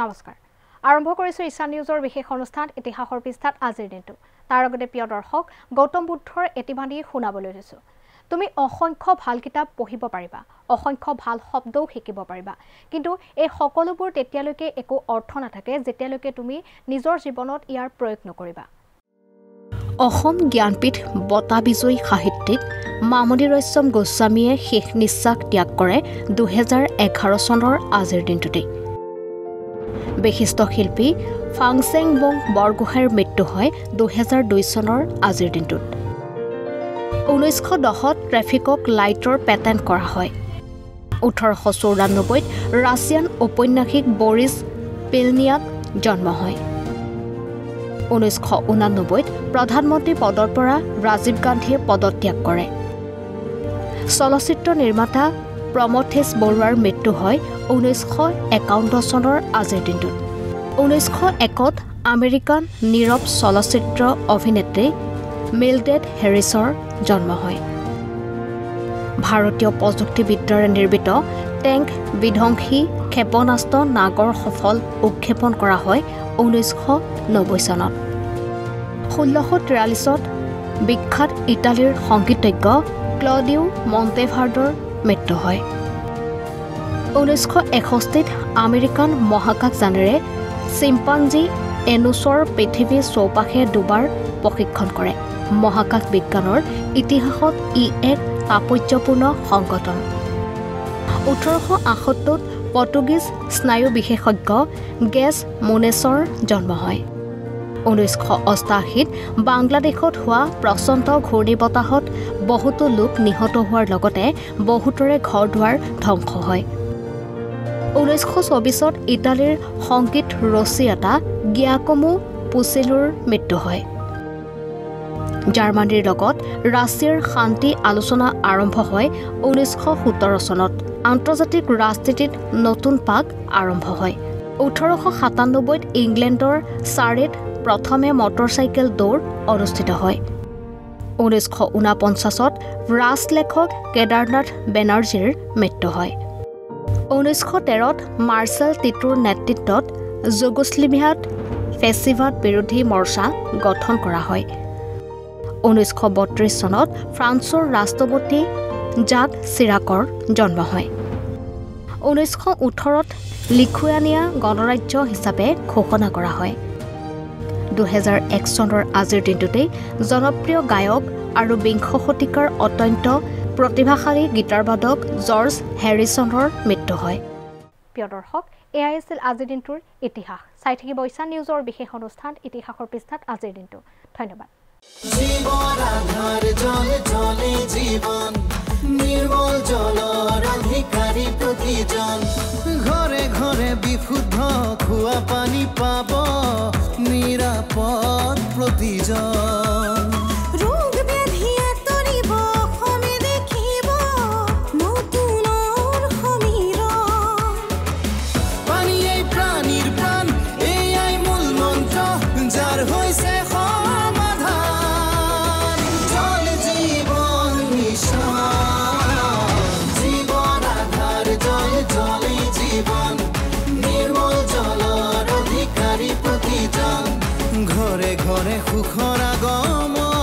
নমস্কাৰ। আৰম্ভ কৰিছোঁ ঈশান নিউজৰ বিশেষ অনুষ্ঠান ইতিহাসৰ পৃষ্ঠাত আজিৰ দিনটো। তাৰ লগতে প্ৰিয় দৰ্শক গৌতম বুদ্ধৰ এটিবাণী শুনাবলৈ লৈছোঁ। তুমি অসংখ্য ভাল কিতাপ পঢ়িব পাৰিবা অসংখ্য ভাল শব্দও শিকিব পাৰিবা। কিন্তু এই সকলোবোৰ তেতিয়ালৈকে একো অৰ্থ নাথাকে যেতিয়ালৈকে তুমি নিজৰ জীৱনত ইয়াৰ প্ৰয়োগ নকৰিবা। অসম জ্ঞানপীঠ বঁটা বিজয়ী সাহিত্যিক মামণি ৰয়ছম গোস্বামীয়ে শেষ নিশ্বাস ত্যাগ কৰে দুহেজাৰ এঘাৰ চনৰ আজিৰ দিনটোতেই। বিশিষ্ট শিল্পী ফাংচেং বং বৰগোহাঁইৰ মৃত্যু হয় দুহেজাৰ দুই চনৰ আজিৰ দিনটোত। ঊনৈছশ দহত ট্ৰেফিকক লাইটৰ পেটেণ্ট কৰা হয়। ওঠৰশ চৌৰান্নব্বৈত ৰাছিয়ান ঔপন্যাসিক বৰিছ পিলনিয়াক জন্ম হয়। ঊনৈছশ ঊনানব্বৈত প্ৰধানমন্ত্ৰী পদৰ পৰা ৰাজীৱ গান্ধীয়ে পদত্যাগ কৰে। চলচ্চিত্ৰ নিৰ্মাতা প্ৰমথেশ বৰুৱাৰ মৃত্যু হয় ঊনৈছশ একাৱন্ন চনৰ আজিৰ দিনটোত। ঊনৈছশ একত আমেৰিকান নীৰৱ চলচ্চিত্ৰ অভিনেত্ৰী মিলডেড হেৰিছৰ জন্ম হয়। ভাৰতীয় প্ৰযুক্তিবিদ্যাৰে নিৰ্মিত টেংক বিধ্বংসী ক্ষেপণাস্ত্ৰ নাগৰ সফল উৎক্ষেপণ কৰা হয় ঊনৈছশ নব্বৈ চনত। ষোল্লশ তিৰাল্লিছত বিখ্যাত ইটালীৰ সংগীতজ্ঞ ক্লডিউ মণ্টেভাৰ্ডৰ মৃত্যু হয়। ঊনৈছশ এষষ্ঠিত আমেৰিকান মহাকাশযানেৰে চিম্পাঞ্জী এনুছৰ পৃথিৱী চৌপাশে দুবাৰ প্ৰশিক্ষণ কৰে। মহাকাশ বিজ্ঞানৰ ইতিহাসত ই এক তাৎপৰ্যপূৰ্ণ সংগঠন। ওঠৰশ আঠসত্তৰত পৰ্তুগীজ স্নায়ু বিশেষজ্ঞ গেছ মোনেছৰ জন্ম হয়। ঊনৈছশ অষ্টাশীত বাংলাদেশত হোৱা প্ৰচণ্ড ঘূৰ্ণী বতাহত বহুতো লোক নিহত হোৱাৰ লগতে বহুতৰে ঘৰ দুৱাৰ ধ্বংস হয়। ঊনৈছশ চৌবিছত ইটালীৰ সংগীত ৰচয়িতা গিয়াকমো পুচিলুৰ মৃত্যু হয়। জাৰ্মানীৰ লগত ৰাছিয়াৰ শান্তি আলোচনা আৰম্ভ হয় ঊনৈছশ সোতৰ চনত। আন্তৰ্জাতিক ৰাজনীতিত নতুন পাক আৰম্ভ হয়। ওঠৰশ সাতান্নব্বৈত ইংলেণ্ডৰ চাৰিত প্ৰথমে মটৰচাইকেল দৌৰ অনুষ্ঠিত হয়। ঊনৈছশ ঊনপঞ্চাছত ৰাজলেখক কেদাৰনাথ বেনাৰ্জীৰ মৃত্যু হয়। ঊনৈছশ তেৰত মাৰ্চেল টিটুৰ নেতৃত্বত জুগোশ্লিভিয়াত ফেচিভাত বিৰোধী মৰ্চা গঠন কৰা হয়। ঊনৈছশ বত্ৰিছ চনত ফ্ৰান্সৰ ৰাষ্ট্ৰপতি জাক চিৰাকৰ জন্ম হয়। ঊনৈছশ ওঠৰত লিখুৱানিয়া গণৰাজ্য হিচাপে ঘোষণা কৰা হয়। দুহেজাৰ এক চনৰ আজিৰ দিনটোতেই জনপ্ৰিয় গায়ক আৰু বিংশ শতিকাৰ অত্যন্ত প্ৰতিভাশালী গীটাৰবাদক জৰ্জ হেৰিছনৰ মৃত্যু হয়। প্ৰিয় দৰ্শক এয়াই আছিল আজিৰ দিনটোৰ ইতিহাস। চাই থাকিব ঈশান নিউজৰ বিশেষ অনুষ্ঠান ইতিহাসৰ পৃষ্ঠাত আজিৰ দিনটো। ধন্যবাদ। জল জলে প্ৰতিজন বিশুদ্ধ খোৱা পানী পাব নিৰাপদ প্ৰতিজন। ঘৰে সুখৰ আগমন।